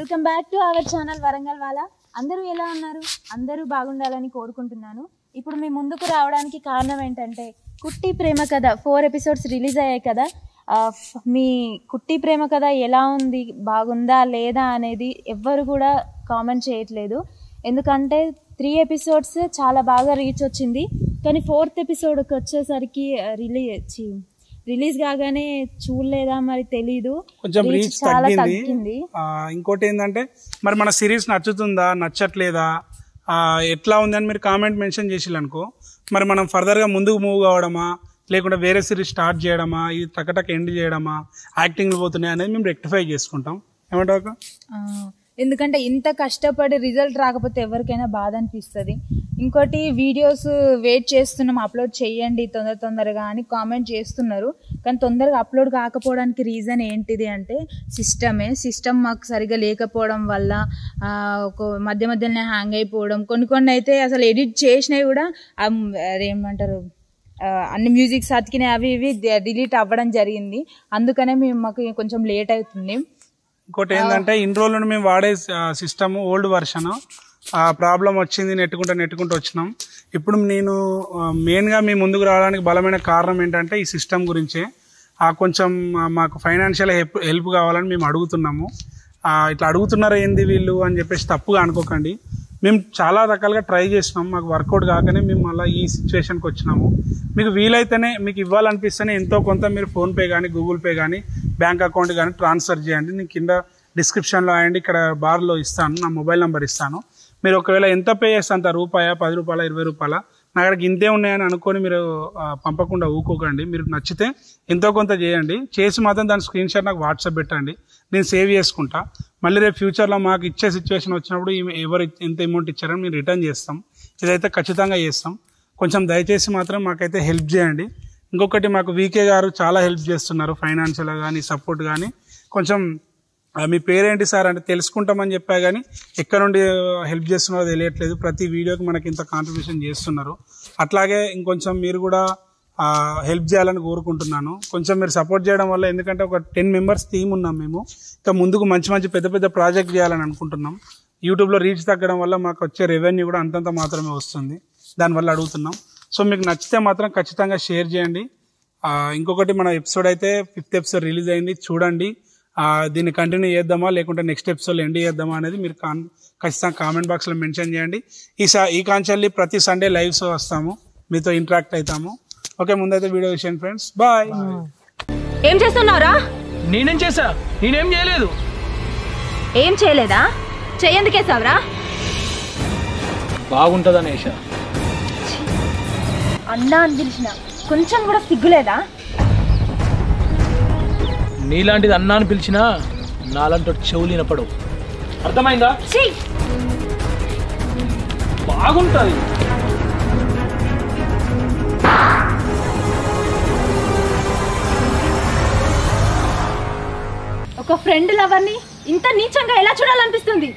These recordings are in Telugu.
Welcome back to our channel Warangal వాళ్ళ అందరూ ఎలా ఉన్నారు? అందరూ బాగుండాలని కోరుకుంటున్నాను. ఇప్పుడు మీ ముందుకు రావడానికి కారణం ఏంటంటే కుట్టి ప్రేమ కథ ఫోర్ ఎపిసోడ్స్ రిలీజ్ అయ్యాయి కదా. మీ కుట్టి ప్రేమ కథ ఎలా ఉంది? బాగుందా? లేదా? అనేది ఎవ్వరు కూడా కామెంట్ చేయట్లేదు. ఎందుకంటే త్రీ ఎపిసోడ్స్ చాలా బాగా రీచ్ వచ్చింది. కానీ ఫోర్త్ ఎపిసోడ్కి వచ్చేసరికి రిలీజ్ రిలీజ్ కాగానే చూడలేదా మరి తెలీదు. కొంచెం రీచ్ చాలా తగ్గింది. ఇంకోటి ఏంటంటే మరి మన సిరీస్ నచ్చుతుందా నచ్చట్లేదా ఎట్లా ఉందని మీరు కామెంట్ మెన్షన్ చేసిల్లనుకో మరి మనం ఫర్దర్గా ముందుకు మూవ్ కావడమా లేకుంటే వేరే సిరీస్ స్టార్ట్ చేయడమా ఇది టకటక్ ఎండ్ చేయడమా యాక్టింగ్లు పోతున్నాయి అనేది మేము రెక్టిఫై చేసుకుంటాం. ఏమంటావు ఎందుకంటే ఇంత కష్టపడి రిజల్ట్ రాకపోతే ఎవరికైనా బాధ అనిపిస్తుంది. ఇంకోటి వీడియోస్ వెయిట్ చేస్తున్నాం అప్లోడ్ చేయండి తొందర తొందరగా అని కామెంట్ చేస్తున్నారు. కానీ తొందరగా అప్లోడ్ కాకపోవడానికి రీజన్ ఏంటిది అంటే సిస్టమే. సిస్టమ్ మాకు సరిగా లేకపోవడం వల్ల ఒక మధ్య మధ్యలోనే హ్యాంగ్ అయిపోవడం. కొన్ని కొన్ని అయితే అసలు ఎడిట్ చేసినవి కూడా అదేమంటారు అన్ని మ్యూజిక్స్ అతికినాయి అవి ఇవి డిలీట్ అవ్వడం జరిగింది. అందుకనే మేము మాకు కొంచెం లేట్ అవుతుంది. ఇంకోటి ఏంటంటే ఇన్ని రోజులు మేము వాడే సిస్టమ్ ఓల్డ్ వర్షన్ ఆ ప్రాబ్లం వచ్చింది నెట్టుకుంటూ నెట్టుకుంటూ వచ్చినాం. ఇప్పుడు నేను మెయిన్గా మీ ముందుకు రావడానికి బలమైన కారణం ఏంటంటే ఈ సిస్టమ్ గురించే. ఆ కొంచెం మాకు ఫైనాన్షియల్ హెల్ప్ హెల్ప్ కావాలని మేము అడుగుతున్నాము. ఇట్లా అడుగుతున్నారు ఏంది వీళ్ళు అని చెప్పేసి తప్పుగా అనుకోకండి. మేము చాలా రకాలుగా ట్రై చేసినాం. మాకు వర్కౌట్ కాకనే మేము మళ్ళీ ఈ సిచ్యువేషన్కి వచ్చినాము. మీకు వీలైతేనే మీకు ఇవ్వాలనిపిస్తేనే ఎంతో కొంత మీరు ఫోన్పే కానీ గూగుల్ పే కానీ బ్యాంక్ అకౌంట్ కానీ ట్రాన్స్ఫర్ చేయండి. నేను కింద డిస్క్రిప్షన్లో అండ్ ఇక్కడ బార్లో ఇస్తాను. నా మొబైల్ నెంబర్ ఇస్తాను. మీరు ఒకవేళ ఎంత పే చేస్తాను అంత రూపాయ పది రూపాయల ఇరవై రూపాయల? నా దగ్గర ఇంతే ఉన్నాయని అనుకొని మీరు పంపకుండా ఊకోకండి. మీరు నచ్చితే ఎంతో కొంత చేయండి. చేసి మాత్రం దాని స్క్రీన్ షాట్ నాకు వాట్సాప్ పెట్టండి. నేను సేవ్ చేసుకుంటా. మళ్ళీ రేపు ఫ్యూచర్లో మాకు ఇచ్చే సిచ్యువేషన్ వచ్చినప్పుడు ఎవరు ఎంత అమౌంట్ ఇచ్చారని మేము రిటర్న్ చేస్తాం. ఇదైతే ఖచ్చితంగా చేస్తాం. కొంచెం దయచేసి మాత్రం మాకైతే హెల్ప్ చేయండి. ఇంకొకటి మాకు వీకే గారు చాలా హెల్ప్ చేస్తున్నారు ఫైనాన్షియల్గా కానీ సపోర్ట్ కానీ కొంచెం మీ పేరేంటి సార్ అంటే తెలుసుకుంటామని చెప్పా కానీ ఎక్కడ నుండి హెల్ప్ చేస్తున్నారో తెలియట్లేదు. ప్రతి వీడియోకి మనకి ఇంత కాంట్రిబ్యూషన్ చేస్తున్నారు. అట్లాగే ఇంకొంచెం మీరు కూడా హెల్ప్ చేయాలని కోరుకుంటున్నాను. కొంచెం మీరు సపోర్ట్ చేయడం వల్ల ఎందుకంటే ఒక టెన్ మెంబర్స్ టీమ్ ఉన్నాం మేము. ఇంకా ముందుకు మంచి మంచి పెద్ద పెద్ద ప్రాజెక్ట్ చేయాలని అనుకుంటున్నాం. యూట్యూబ్లో రీచ్ తగ్గడం వల్ల మాకు వచ్చే రెవెన్యూ కూడా అంతంత మాత్రమే వస్తుంది. దానివల్ల అడుగుతున్నాం. సో మీకు నచ్చితే మాత్రం ఖచ్చితంగా షేర్ చేయండి. ఇంకొకటి మన ఎపిసోడ్ అయితే ఫిఫ్త్ ఎపిసోడ్ రిలీజ్ అయింది. చూడండి. దీన్ని కంటిన్యూ చేద్దామా లేకుంటే నెక్స్ట్ ఎపిసోడ్ ఎండ్ చేద్దామా అనేది మీరు కాన్ ఖచ్చితంగా కామెంట్ బాక్స్లో మెన్షన్ చేయండి. ఈ సా ఈ కాంచెల్లి ప్రతి సండే లైవ్స్ వస్తాము. మీతో ఇంటరాక్ట్ అవుతాము. ఓకే ముందైతే వీడియో విషయం ఫ్రెండ్స్ బాయ్ ఏం చేస్తున్నావురా? నేనేం చేశా? నేనేం చేయలేదు. ఏం చేయలేదా? చెయ్యందుకేసావురా బాగుంటుంది అనేష అన్నా అని పిలిచిన. కొంచెం కూడా సిగ్గులేదా? నీలాంటిది అన్నా అని పిలిచినా నాలంటో చెవులు పడవు అర్థమైందా! బాగుంటుంది. ఫ్రెండ్ లవర్ని ఇంత నీచంగా ఎలా చూడాలనిపిస్తుంది?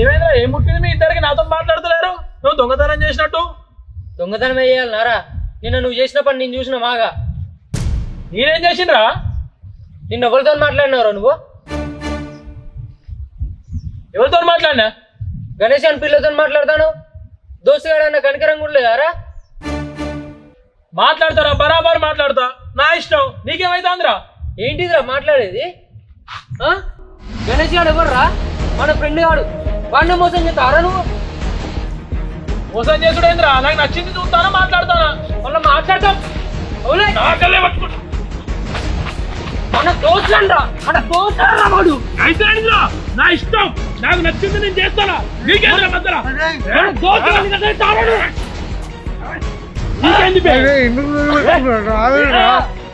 ఏమైందా ఏం ముట్టింది మీ ఇద్దరికి? నాతో మాట్లాడతలేరు నువ్వు దొంగతనం చేసినట్టు. దొంగతనం వేయాలన్నారా నిన్న నువ్వు చేసిన పని నేను చూసిన మాగా. నేనేం చేసిండ్రా? నిన్న ఎవరితో మాట్లాడినారు నువ్వు? ఎవరితో మాట్లాడినా? గణేష్ అని పిల్లతో మాట్లాడతాను? దోస్తుగాడన్న కనికరం కూడా లేదారా మాట్లాడతారా? బరాబర్ మాట్లాడతా. నా ఇష్టం. నీకేమైతుందిరా? ఏంటిదిరా మాట్లాడేది? ఆ? గణేష్ గాడు ఎవర్రా? మన ఫ్రెండ్ గాడు. వాడిని మోసం చేస్తారా నువ్వు? మోసం చేసుడేంద్రా? నాకు నచ్చింది చూస్తానా మాట్లాడతానా? మళ్ళీ మాట్లాడతాం. పట్టుకుంటా. మన దోస్తులండ్రా మన దోస్తులరా వాడు. అయితే నా ఇష్టం. నాకు నచ్చింది నేను చేస్తానా? నీకేంద్రా మధ్యలో? మన దోస్తులని కదా తారడు. నీకేంది బే?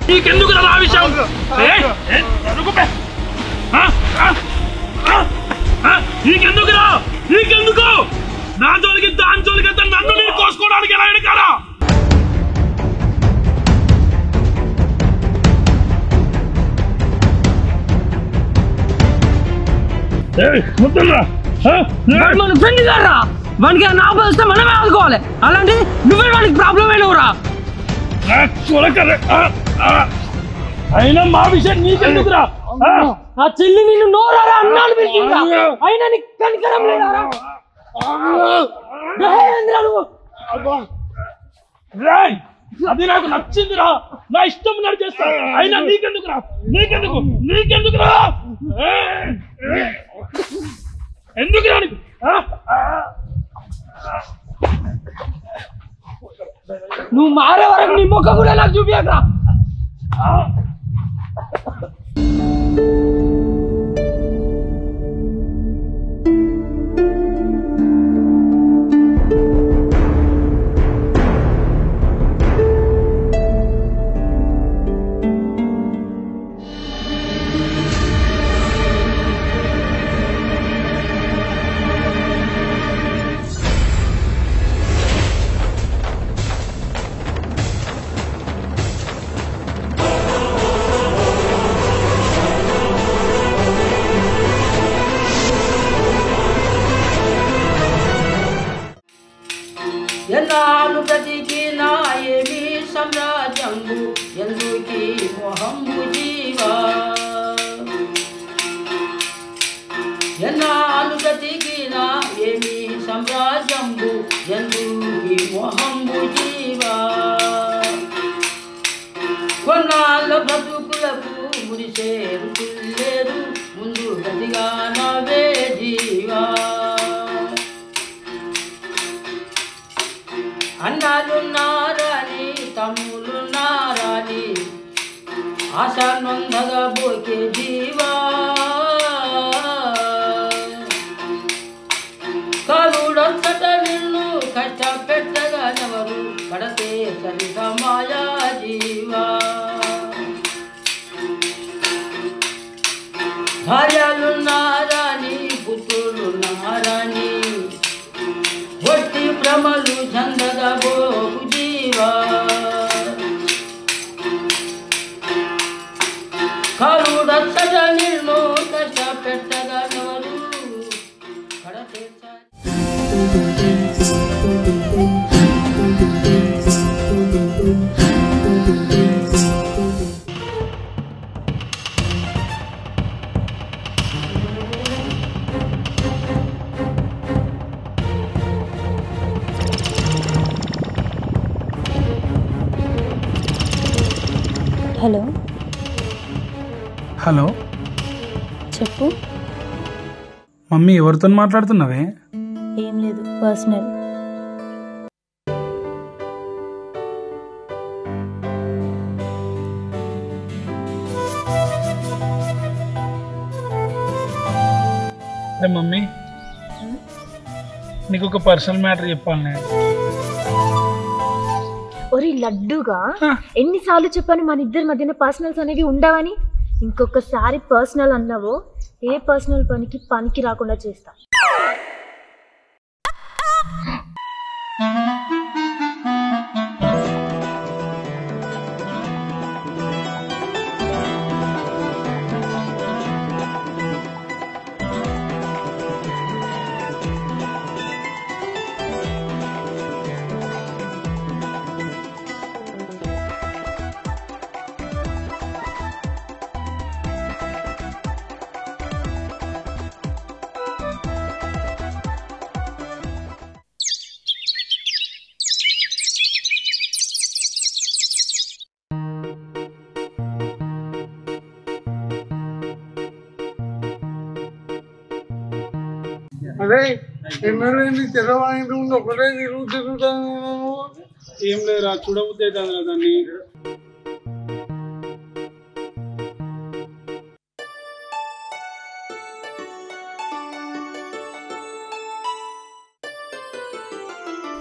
నీకెందుకు నా విషయం? ఆ? నీకెందుకురా నీకెందుకు నా జోలికి దాని జోలికి నన్ను నేను కోసుకోవడానికి ఎలా వెనకారా మన ఫ్రెండ్ గారా వానికి ఆపద వస్తే మనమే ఆదుకోవాలి. అలాంటిది నువ్వే వాడికి ప్రాబ్లం అయినవురా. అయినా మా విషయం నీకెందుకురా? ఆ? ఆ చెల్లి నిన్ను నోరారా అన్నాను పిలిచిందా? అయినా నీకు కనికరం లేదారా నువ్వు? అది నాకు నచ్చిందిరా. నా ఇష్టం నడు చేస్తా. అయినా నీకెందుకురా? నీకెందుకు? నీకెందుకురా? ఎందుకు రా నీకు? నువ్వు మారే వరకు నీ మొక్క కూడా నాకు చూపించకరా ఎవరితో మాట్లాడుతున్నావే? ఏం లేదు పర్సనల్ అరే మమ్మీ. నీకు ఒక పర్సనల్ మ్యాటర్ చెప్పాలి నేను. ఒరి లడ్డుగా ఎన్నిసార్లు చెప్పాను మన ఇద్దరి మధ్యన పర్సనల్స్ అనేవి ఉండవని? ఇంకొకసారి పర్సనల్ అన్నావో? ఏ పర్సనల్ పనికి పనికి రాకుండా చేస్తా. అదే ఎమ్మెల్యేని ఉండి ఒకటే తిరుగు తిరుగుతాను ఏం లేదురా చూడబుద్ధి అవుతుంది దాన్ని.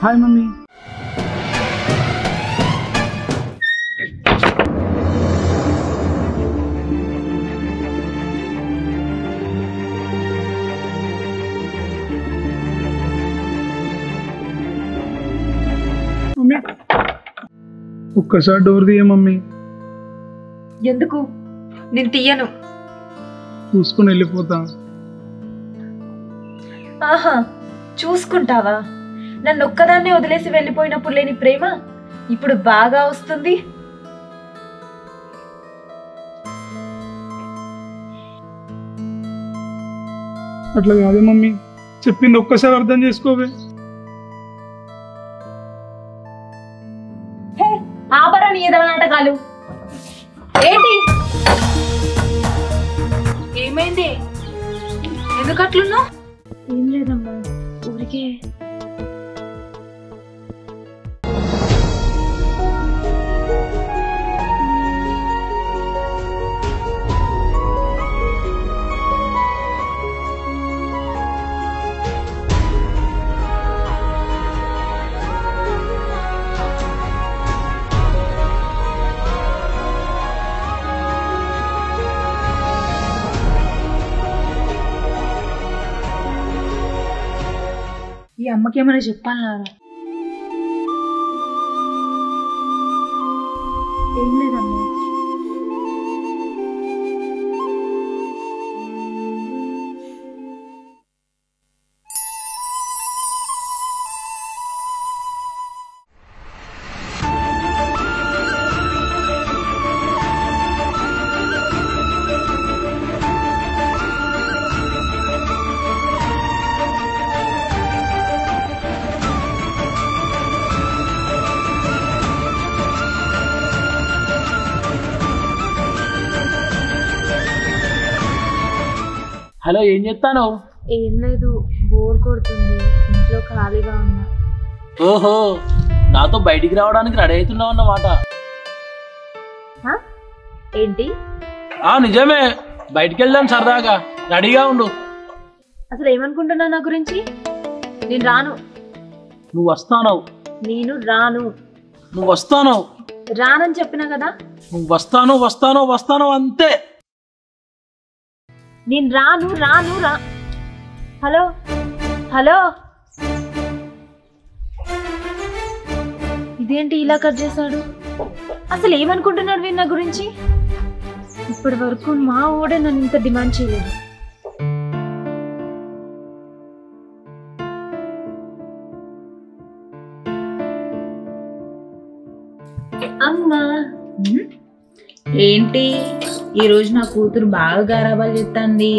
Hi mummy. ఒక్కసారి డోర్ తీయ మమ్మీ. ఎందుకు? నేను తీయను. చూసుకుని వెళ్ళిపోతా. ఆహా చూసుకుంటావా? నన్ను ఒక్కదాన్నే వదిలేసి వెళ్ళిపోయినప్పుడు లేని ప్రేమ ఇప్పుడు బాగా వస్తుంది. అట్లా కాదే మమ్మీ. చెప్పింది ఒక్కసారి అర్థం చేసుకోవే. ఈ అమ్మకి ఏమైనా చెప్పాలన్నారా హలో ఏం చెప్తాను ఏం లేదు బోర్ కొడుతుంది ఇంట్లో ఖాళీగా ఉన్నా. ఓహో నాతో బయటికి రావడానికి రెడీ అవుతున్నావు అన్నమాట? ఏంటి? ఆ నిజమే బయటికి వెళ్దాం సరదాగా రెడీగా ఉండు. అసలు ఏమనుకుంటున్నావు నా గురించి? నేను రాను. నువ్వు వస్తానవు. నేను రాను. నువ్వు వస్తానవు. రానని చెప్పినా కదా? నువ్వు వస్తాను వస్తాను వస్తాను అంతే. నేను రాను రాను రా. హలో? హలో? ఇదేంటి ఇలా కట్ చేశాడు? అసలు ఏమనుకుంటున్నాడు వీరు నా గురించి? ఇప్పటి వరకు మా ఓడే నన్ను ఇంత డిమాండ్ చేయలేదు. అమ్మా. ఏంటి? ఈ రోజు నా కూతురు బాగా గారాబాలు చెప్తాంది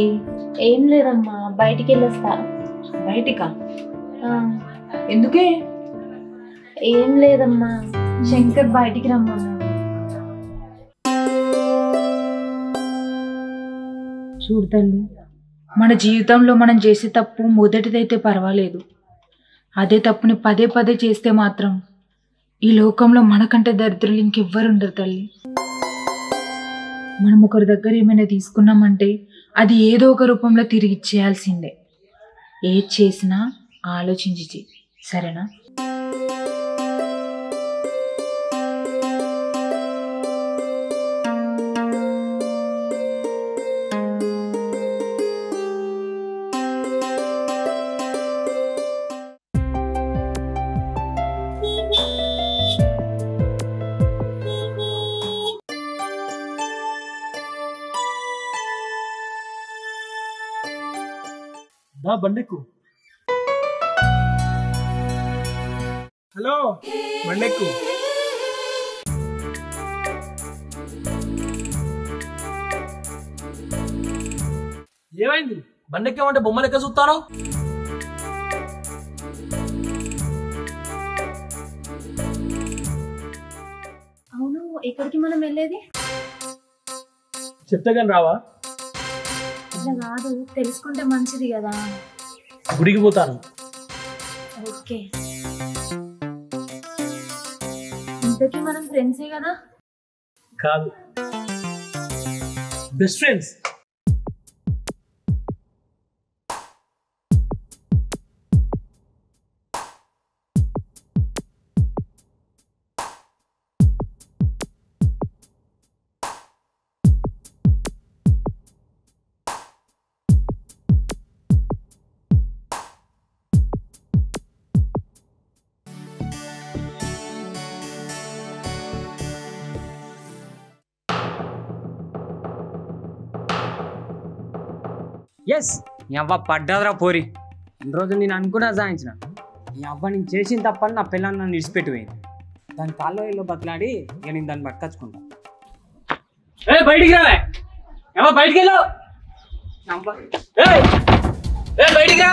ఏం లేదమ్మా బయటికి వెళ్ళొస్తా. బయటికా? ఎందుకే? ఏం లేదమ్మా శంకర్ బయటికి రమ్మన్నాడు. చూడు తల్లి మన జీవితంలో మనం చేసే తప్పు మొదటిదైతే పర్వాలేదు. అదే తప్పుని పదే పదే చేస్తే మాత్రం ఈ లోకంలో మనకంటే దరిద్రులు ఇంకెవ్వరు ఉండరు తల్లి. మనం ఒకరి దగ్గర ఏమైనా తీసుకున్నామంటే అది ఏదో ఒక రూపంలో తిరిగి ఇచ్చేయాల్సిందే. ఏది చేసినా ఆలోచించి సరేనా? బండెక్కు. హలో బండెక్కు. ఏమైంది? బండెక్కేమంటే బొమ్మ లెక్క చూస్తాను? అవును ఎక్కడికి మనం వెళ్ళేది? చెప్తే కానీ రావా? అట్లా కాదు తెలుసుకుంటే మంచిది కదా. గుడికి పోతాను. ఓకే. ఇంతకీ మనం ఫ్రెండ్సే కదా? కాదు. బెస్ట్ ఫ్రెండ్స్ ఎస్ అవ్వ పడ్డదిరా పోరి. ఇన్ని రోజులు నేను అనుకున్నా సాధించిన ఈ అవ్వ నేను చేసిన తప్పని నా పిల్లని నన్ను ఇడిచిపెట్టిపోయింది దాని కాల్లో ఇల్లు బతలాడి ఇక నేను దాన్ని పట్టుకొచ్చుకుంటా. ఏ బయటికి రావే ఏమో బయటికి వెళ్ళు. ఏయ్! ఏ బయటికి రా.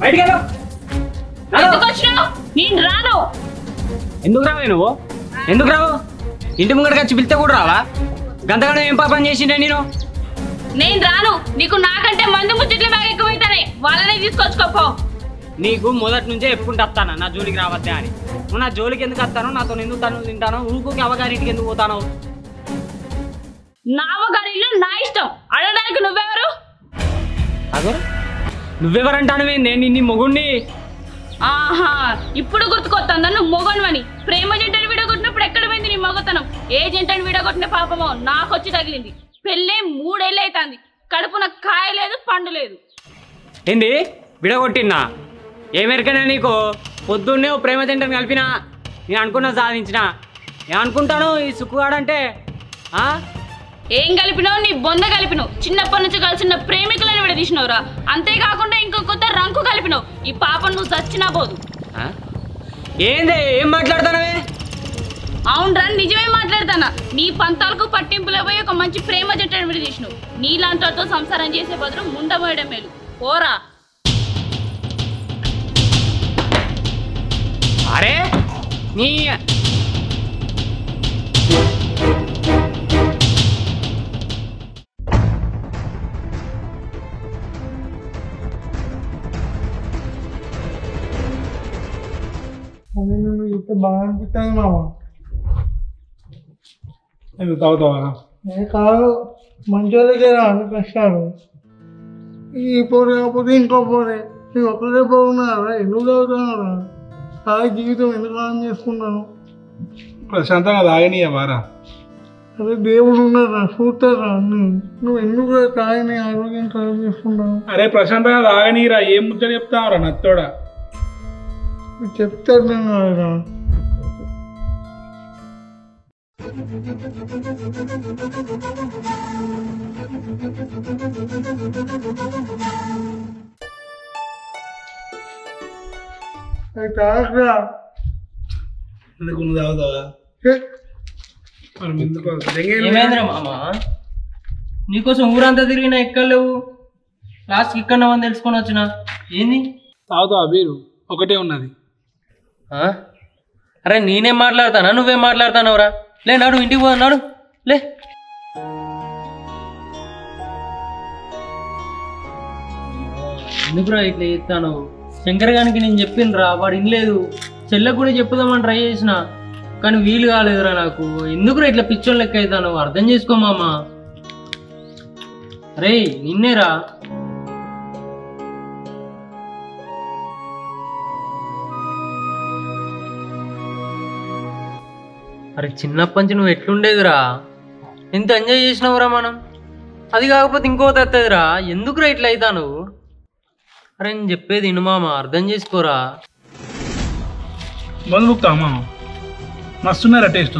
బయటికి వెళ్ళు. నడు. ఎందుకు వచ్చినావు? నేను రాను. ఎందుకు రావే నువ్వు? ఎందుకు రావు? ఇంటి ముంగడికి వచ్చి పిలిస్తే కూడా రావా? గంతగానే ఏం పాపం చేసిండే నేను? నేను రాను. నీకు నాకంటే మంది ముచ్చట్లే బాగా ఎక్కువైతానే. వాళ్ళనే తీసుకొచ్చుకోపో నీకు మొదటి నుంచే ఎప్పుకుంటూ వస్తాను నా జోలికి రావద్దే అని. నువ్వు నా జోలికి ఎందుకు వస్తాను నాతో ఎందుకు తను తింటాను ఊరికి అవగారింటికి ఎందుకు పోతాను. నా గారిలో నా ఇష్టం. అడగడానికి నువ్వెవరు? అగో నువ్వెవరంటాను నేను నీ మొగుణ్ణి. ఆహా ఇప్పుడు గుర్తుకొస్తాను నన్ను మొగనువని ప్రేమ జంటను విడగొట్టినప్పుడు ఎక్కడ పోయింది నీ మొగతనం? ఏ జంటను విడగొట్టిన పాపమో నాకొచ్చి తగిలింది. పెళ్ళే మూడేళ్ళు అవుతుంది కడుపున కాయ లేదు పండు లేదు ఏంది విడగొట్టినా ఏమెరికైనా నీకు పొద్దున్నే ఓ ప్రేమ తింటాను కలిపినా నేను అనుకున్నా సాధించిన. ఏమనుకుంటాను ఈ సుక్కుగాడంటే ఆ? ఏం కలిపినావు? నీ బొంద కలిపినావు. చిన్నప్పటి నుంచి కలిసిన ప్రేమికులను విడదీసినవురా. అంతేకాకుండా ఇంకో కొత్త రంకు కలిపినావు. ఈ పాప నువ్వు చచ్చినా పోదు? ఏంది? ఏం మాట్లాడతానవే అవునరా నిజమే మాట్లాడతానా? నీ పంతాలకు పట్టింపులో పోయి ఒక మంచి ప్రేమ జంటను విడదీసినావు నీలాంటి వారితో సంసారం చేసే బదులు ముండమోయడం మేలు. పోరా. అరే నీ చెప్తే బాగా అనిపిస్తుంది మామ ఎందుకు తాగుతావా? ఏ కాదు మంచి వాళ్ళకే రాదు కష్టాలు. ఈ పోరే కాకపోతే ఇంకో పోరే నేను ఒక్కడే పోతున్నారా ఎందుకు చదువుతున్నారా తాగి జీవితం ఎందుకు ఆన్ చేసుకున్నాను ప్రశాంతంగా తాగనీయవారా అదే దేవుడు ఉన్నారా చూస్తారా అన్ని. నువ్వు ఎందుకు తాగి నీ ఆరోగ్యం ఖరాబ్ చేసుకుంటాను అరే ప్రశాంతంగా తాగనీరా ఏం ముచ్చట చెప్తావరా నత్తోడా? చెప్తాడు నేను ఎందుకు నువ్వు తాగుతావా? మనం ఎందుకు దెంగేం ఏమైందిరా మామ? నీకోసం ఊరంతా తిరిగినా ఎక్కడ లేవు? లాస్ట్కి ఇక్కడ ఉన్నావని తెలుసుకొని వచ్చిన. ఏంది? తాగుతావా బీరు? ఒకటే ఉన్నది. ఆ? అరే నేనేం మాట్లాడతానా? నువ్వేం మాట్లాడతానవరా? లే నాడు ఇంటికి పో నాడు. లే. ఎందుకురా ఇట్లా చెప్తాను శంకర్ గారికి నేను చెప్పిండ్రా వాడు వినలేదు. చెల్లెకు కూడా చెప్పుదామని ట్రై చేసిన కానీ వీలు కాలేదురా నాకు. ఎందుకురా ఇట్లా పిచ్చోళ్ళ లెక్క అవుతాను? అర్థం చేసుకో మామ. రే నిన్నేరా. అరే చిన్నప్పటి నుంచి నువ్వు ఎట్లుండేదిరా? ఎంత ఎంజాయ్ చేసినావురా మనం? అది కాకపోతే ఇంకో తెత్తదిరా ఎందుకురా ఇట్లా అవుతా నువ్వు అరే నేను చెప్పేది ఇను మామ అర్థం చేసుకోరా? మందు బుక్తామా మస్తున్నారా టేస్ట్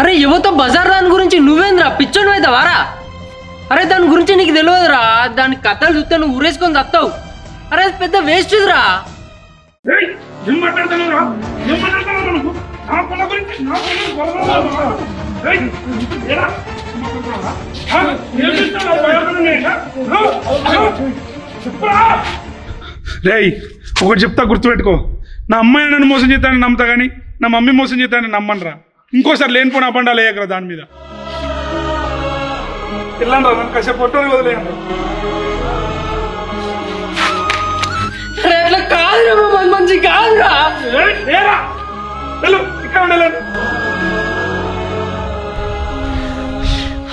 అరే యువత బజార్ దాని గురించి నువ్వేంద్రా? పిచ్చోడు అయితే వారా అరే దాని గురించి నీకు తెలియదురా? దాని కథలు చూస్తే నువ్వు ఊరేసుకొని తత్తావు. అరే పెద్ద వేస్ట్రా ఏయ్, ఏం? ఏం నువ్వు? నా పిల్ల గురించి, నా రేయ్ ఒకటి చెప్తా గుర్తుపెట్టుకో. నా అమ్మాయి నన్ను మోసం చేస్తానని నమ్ముతా కానీ నా మమ్మీ మోసం చేస్తానని నమ్మనరా. ఇంకోసారి లేనిపోయిన అబండాలు వేయకరా దాని మీద. వెళ్ళండి రా నన్ను కాసేపు పొట్టని వదిలేయండి. కాదురా మామ, మంచి కాదురా.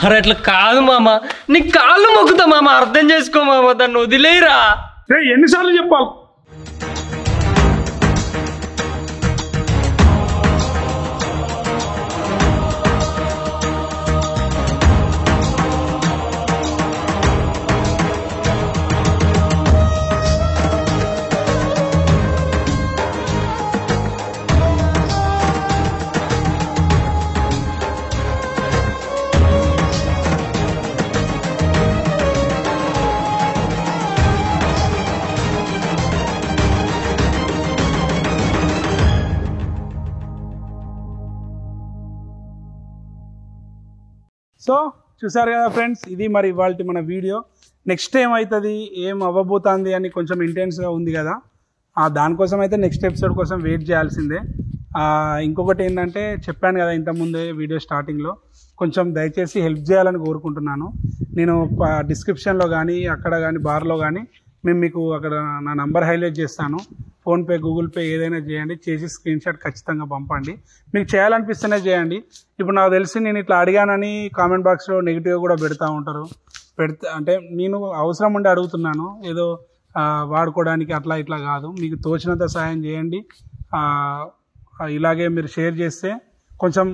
అరే అట్లా కాదు మామ. నీ కాళ్ళు మొక్కుతా మామ అర్థం చేసుకో మామ దాన్ని వదిలేయరా. రే ఎన్నిసార్లు చెప్పాలి? సో చూసారు కదా ఫ్రెండ్స్ ఇది మరి ఇవాళ మన వీడియో. నెక్స్ట్ ఏమవుతుంది ఏం అవ్వబోతుంది అని కొంచెం ఇంటెన్స్గా ఉంది కదా. ఆ దానికోసం అయితే నెక్స్ట్ ఎపిసోడ్ కోసం వెయిట్ చేయాల్సిందే. ఇంకొకటి ఏంటంటే చెప్పాను కదా ఇంతకుముందే వీడియో స్టార్టింగ్లో కొంచెం దయచేసి హెల్ప్ చేయాలని కోరుకుంటున్నాను. నేను డిస్క్రిప్షన్లో కానీ అక్కడ కానీ బార్లో కానీ మేము మీకు అక్కడ నా నంబర్ హైలైట్ చేస్తాను. ఫోన్పే గూగుల్ పే ఏదైనా చేయండి. చేసి స్క్రీన్ షాట్ ఖచ్చితంగా పంపండి. మీకు చేయాలనిపిస్తేనే చేయండి. ఇప్పుడు నాకు తెలిసి నేను ఇట్లా అడిగానని కామెంట్ బాక్స్లో నెగిటివ్ కూడా పెడతా ఉంటారు. పెడితే అంటే నేను అవసరం ఉండి అడుగుతున్నాను. ఏదో వాడుకోవడానికి అట్లా ఇట్లా కాదు. మీకు తోచినంత సహాయం చేయండి. ఇలాగే మీరు షేర్ చేస్తే కొంచెం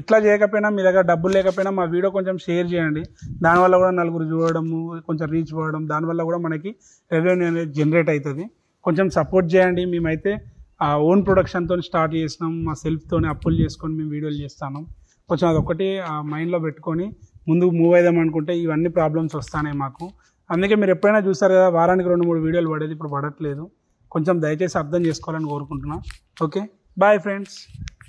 ఇట్లా చేయకపోయినా మీ దగ్గర డబ్బులు లేకపోయినా మా వీడియో కొంచెం షేర్ చేయండి. దానివల్ల కూడా నలుగురు చూడడము కొంచెం రీచ్ అవ్వడం దానివల్ల కూడా మనకి రెవెన్యూ అనేది జనరేట్ అవుతుంది కొంచెం సపోర్ట్ చేయండి. మేమైతే ఓన్ ప్రొడక్షన్తో స్టార్ట్ చేసినాం. మా సెల్ఫ్తో అప్పులు చేసుకొని మేము వీడియోలు చేస్తాను కొంచెం అదొకటి మైండ్లో పెట్టుకొని ముందుకు మూవ్ అవుదాం అనుకుంటే ఇవన్నీ ప్రాబ్లమ్స్ వస్తాయి మాకు. అందుకే మీరు ఎప్పుడైనా చూస్తారు కదా వారానికి రెండు మూడు వీడియోలు పడేది ఇప్పుడు పడట్లేదు. కొంచెం దయచేసి అర్థం చేసుకోవాలని కోరుకుంటున్నాను ఓకే బాయ్ ఫ్రెండ్స్